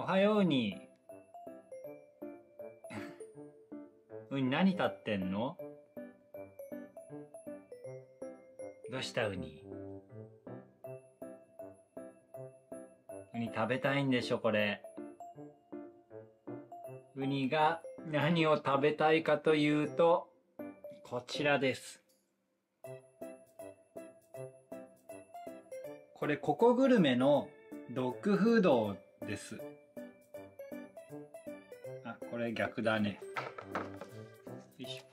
おはように。ウニ何立ってんの？どうしたウニウニ食べたいんでしょこれ。ウニが何を食べたいかというと、こちらです。これ、ココグルメのドッグフードです。れ逆だね。よいしょ。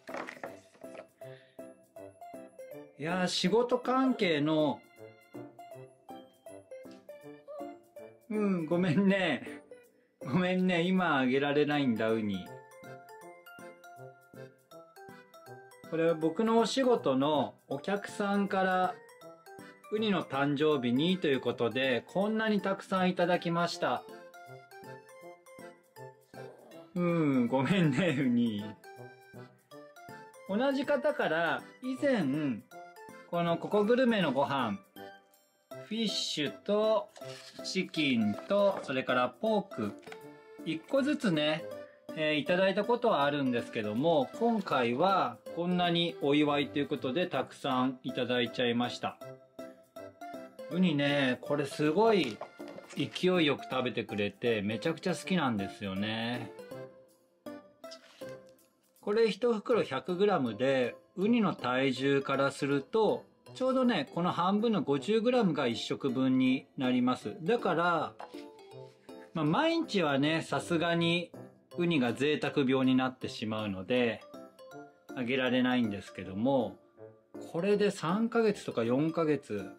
いやー、仕事関係の、うん、ごめんね。ごめんね。今あげられないんだ、ウニ。これは僕のお仕事のお客さんから、ウニの誕生日にということで、こんなにたくさんいただきました。うん、ごめんね、ウニ。同じ方から、以前、このココグルメのご飯、フィッシュとチキンと、それからポーク、一個ずつね、えーいただいたことはあるんですけども、今回はこんなにお祝いということでたくさんいただいちゃいました。ウニね、これすごい勢いよく食べてくれてめちゃくちゃ好きなんですよね。これ一袋 100g で、ウニの体重からすると、ちょうどね、この半分の 50g が1食分になります。だから、まあ、毎日はね、さすがにウニが贅沢病になってしまうので、あげられないんですけども、これで3ヶ月とか4ヶ月、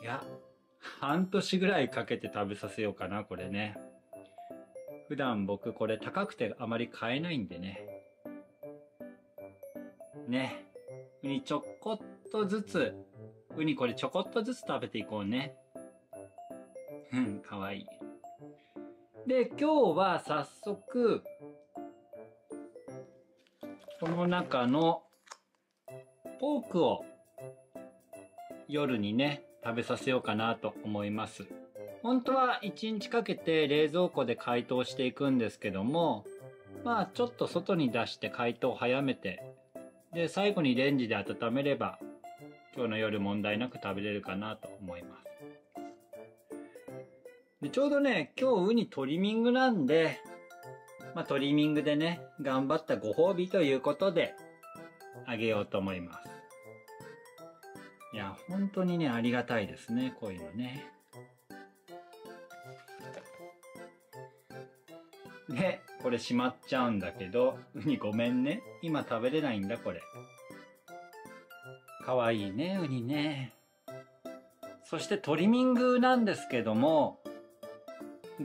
いや、半年ぐらいかけて食べさせようかな、これね。普段僕これ高くてあまり買えないんでね。ね。ウニちょこっとずつ、ウニこれちょこっとずつ食べていこうね。うん、かわいい。で、今日は早速、この中のポークを夜にね、食べさせようかなと思います。本当は1日かけて冷蔵庫で解凍していくんですけども、まあちょっと外に出して解凍早めて、で、最後にレンジで温めれば、今日の夜問題なく食べれるかなと思います。で、ちょうどね、今日ウニトリミングなんで、まあトリミングでね、頑張ったご褒美ということで、あげようと思います。いや、本当にね、ありがたいですね、こういうのね。で、これしまっちゃうんだけど、ウニごめんね。今食べれないんだ、これ。かわいいね、ウニね。そしてトリミングなんですけども、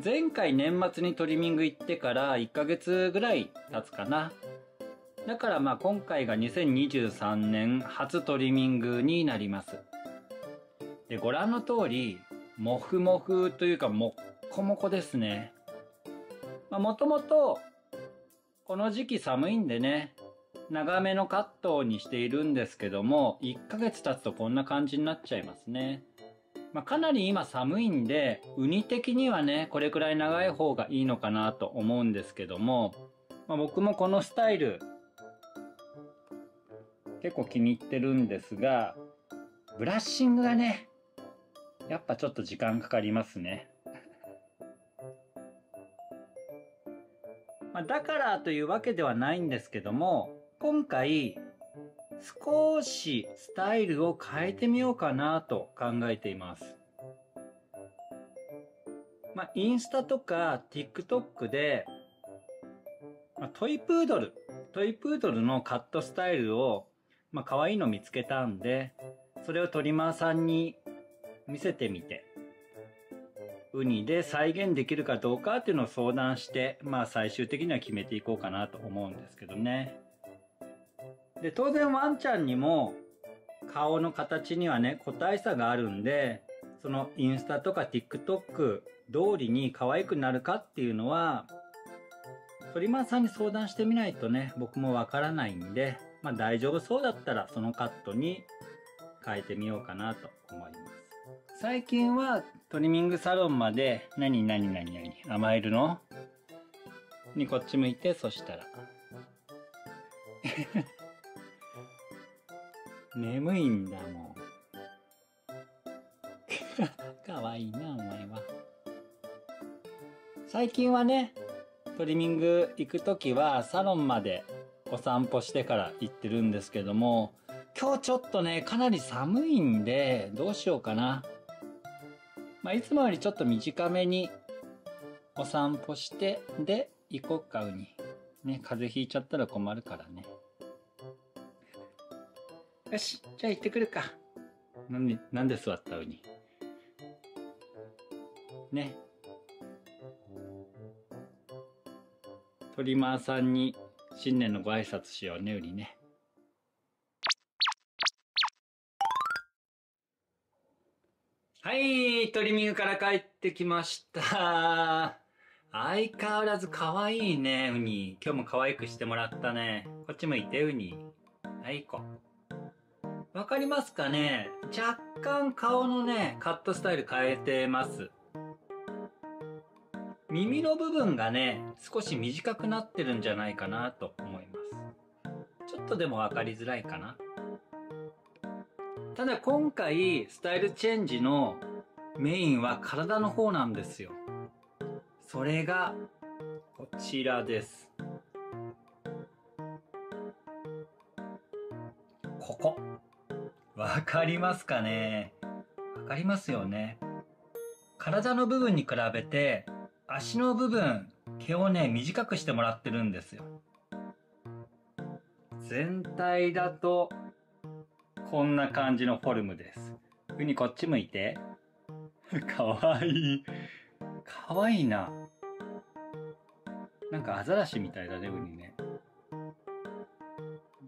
前回年末にトリミング行ってから1ヶ月ぐらい経つかな。だからまあ今回が2023年初トリミングになります。で、ご覧の通り、もふもふというかもっこもこですね。まあもともと、この時期寒いんでね、長めのカットにしているんですけども、1ヶ月経つとこんな感じになっちゃいますね。まあ、かなり今寒いんで、ウニ的にはね、これくらい長い方がいいのかなと思うんですけども、まあ、僕もこのスタイル、結構気に入ってるんですが、ブラッシングがね、やっぱちょっと時間かかりますね。まあ、だからというわけではないんですけども、今回、少しスタイルを変えてみようかなと考えています。まあ、インスタとか TikTok で、まあ、トイプードル、トイプードルのカットスタイルを、まあ、可愛いの見つけたんで、それをトリマーさんに見せてみて、ウニで再現できるかどうかっていうのを相談して、まあ最終的には決めていこうかなと思うんですけどね。で、当然ワンちゃんにも顔の形にはね、個体差があるんで、そのインスタとか TikTok 通りに可愛くなるかっていうのは、トリマーさんに相談してみないとね、僕もわからないんで、まあ大丈夫そうだったらそのカットに変えてみようかなと思います。最近はトリミングサロンまで、何何何何甘えるの？にこっち向いて、そしたら。眠いんだもん。かわいいな、お前は。最近はね、トリミング行くときはサロンまでお散歩してから行ってるんですけども、今日ちょっとね、かなり寒いんで、どうしようかな。まあ、いつもよりちょっと短めにお散歩して、で、行こっか、うに。ね、風邪ひいちゃったら困るからね。よし、じゃあ行ってくるか。なんで、なんで座ったうに。ね。トリマーさんに新年のご挨拶しようね、うりね。トリミングから帰ってきました。相変わらず可愛いね、ウニ。今日も可愛くしてもらったね。こっち向いて、ウニ。はい、こう。わかりますかね？若干顔のね、カットスタイル変えてます。耳の部分がね、少し短くなってるんじゃないかなと思います。ちょっとでもわかりづらいかな。ただ今回、スタイルチェンジのメインは体の方なんですよ。それが、こちらです。ここ。わかりますかね？わかりますよね。体の部分に比べて、足の部分、毛をね、短くしてもらってるんですよ。全体だと、こんな感じのフォルムです。ふにこっち向いて。かわいい。かわいいな。なんかアザラシみたいだね、ウニね。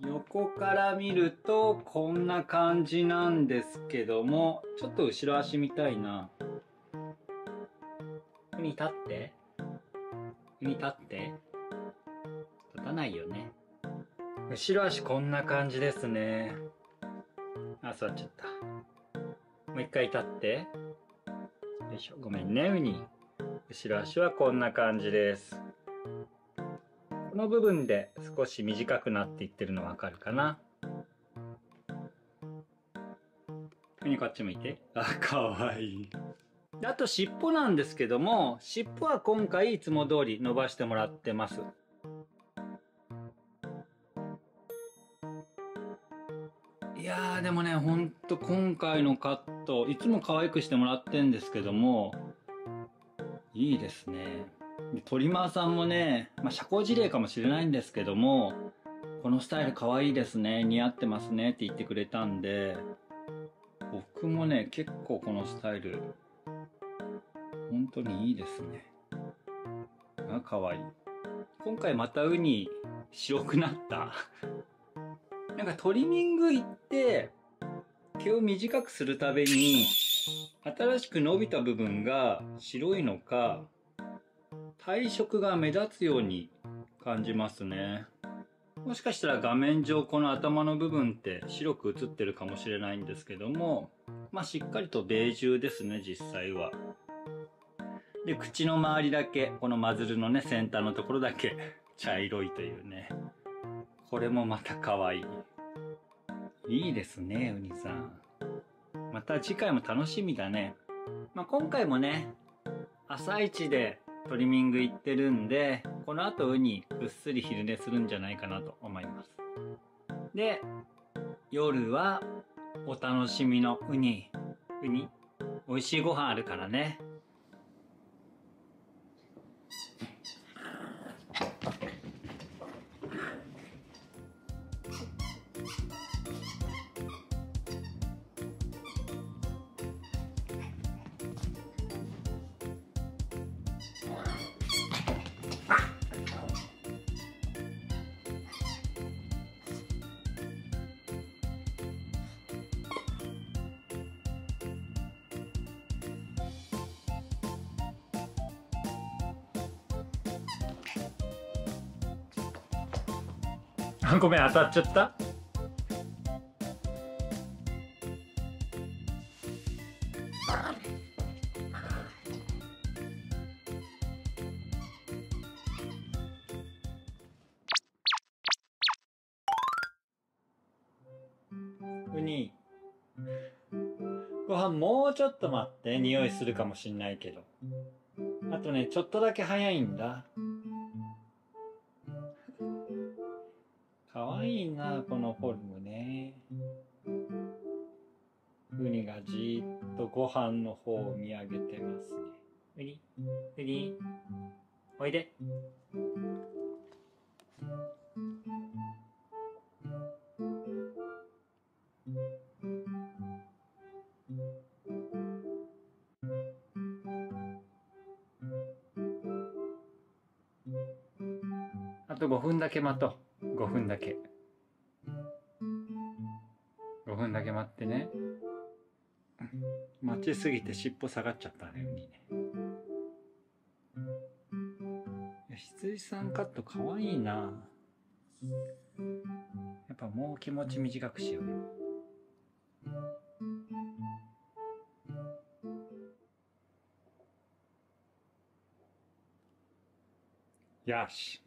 横から見るとこんな感じなんですけども、ちょっと後ろ足みたいな。ウニ立ってウニ立って立たないよね。後ろ足こんな感じですね。あ、座っちゃった。もう一回立って。よいしょ。ごめんね、ウニ。後ろ足はこんな感じです。この部分で少し短くなっていってるのわかるかな？にこっち向いて。あ、かわいい。あと尻尾なんですけども、尻尾は今回いつも通り伸ばしてもらってます。いやーでもね、ほんと今回のカット、といつも可愛くしてもらってんですけども、いいですね。トリマーさんもね、まあ、社交辞令かもしれないんですけども、このスタイル可愛いですね、似合ってますねって言ってくれたんで、僕もね、結構このスタイル、本当にいいですね。あ、可愛い。今回またウニ白くなったなんかトリミング行って、毛を短くするたびに、新しく伸びた部分が白いのか、配色が目立つように感じますね。もしかしたら画面上この頭の部分って白く映ってるかもしれないんですけども、まあしっかりとベージュですね、実際は。で、口の周りだけ、このマズルのね、先端のところだけ茶色いというね。これもまた可愛い。いいですね、ウニさん。また次回も楽しみだね。まあ、今回もね、朝一でトリミング行ってるんで、この後ウニぐっすり昼寝するんじゃないかなと思います。で、夜はお楽しみのウニ、ウニ、美味しいご飯あるからね。ごめん当たっちゃった？ウニ。ご飯もうちょっと待って。匂いするかもしんないけど。あとねちょっとだけ早いんだ。かわいいな、このフォルムね。ウニがじーっとご飯の方を見上げてますね。ウニウニおいで。あと5分だけ待とう。5分だけ。5分だけ待ってね。待ちすぎて尻尾下がっちゃったね、ウニね。羊さんカットかわいいな。やっぱもう気持ち短くしよう。よし。